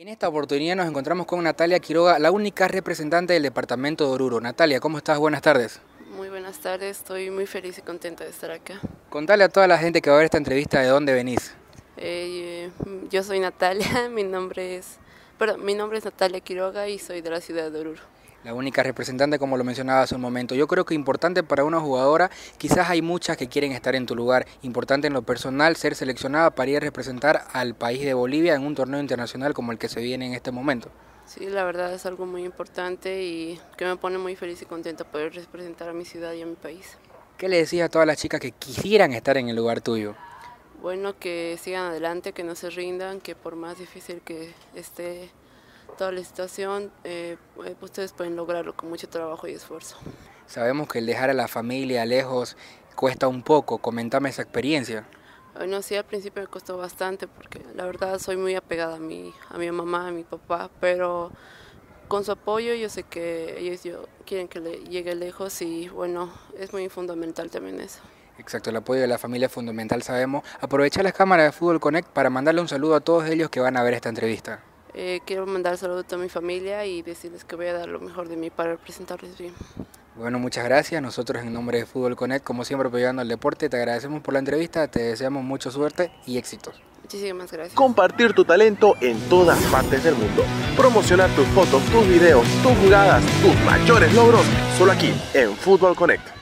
En esta oportunidad nos encontramos con Natalia Quiroga, la única representante del departamento de Oruro. Natalia, ¿cómo estás? Buenas tardes. Muy buenas tardes, estoy muy feliz y contenta de estar acá. Contale a toda la gente que va a ver esta entrevista de dónde venís. Eh, yo soy Natalia, mi nombre es, perdón, mi nombre es Natalia Quiroga y soy de la ciudad de Oruro. La única representante, como lo mencionaba hace un momento. Yo creo que importante para una jugadora, quizás hay muchas que quieren estar en tu lugar. Importante en lo personal ser seleccionada para ir a representar al país de Bolivia en un torneo internacional como el que se viene en este momento. Sí, la verdad es algo muy importante y que me pone muy feliz y contenta poder representar a mi ciudad y a mi país. ¿Qué le decías a todas las chicas que quisieran estar en el lugar tuyo? Bueno, que sigan adelante, que no se rindan, que por más difícil que esté toda la situación, eh, eh, ustedes pueden lograrlo con mucho trabajo y esfuerzo. Sabemos que el dejar a la familia lejos cuesta un poco, comentame esa experiencia. Bueno, sí, al principio me costó bastante porque la verdad soy muy apegada a mi, a mi mamá, a mi papá, pero con su apoyo yo sé que ellos yo, quieren que le llegue lejos y bueno, es muy fundamental también eso. Exacto, el apoyo de la familia es fundamental, sabemos. Aprovechar las cámaras de Fútbol Connect para mandarle un saludo a todos ellos que van a ver esta entrevista. Eh, quiero mandar saludos a mi familia y decirles que voy a dar lo mejor de mí para representarles bien. Bueno, muchas gracias. Nosotros en nombre de Fútbol Connect, como siempre apoyando al deporte, te agradecemos por la entrevista, te deseamos mucha suerte y éxitos. Muchísimas gracias. Compartir tu talento en todas partes del mundo. Promocionar tus fotos, tus videos, tus jugadas, tus mayores logros, solo aquí en Fútbol Connect.